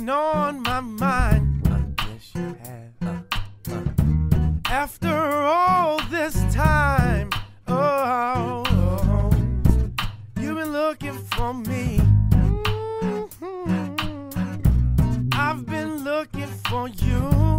been on my mind. yes, you have. After all this time, oh, oh, you've been looking for me. Mhm. I've been looking for you.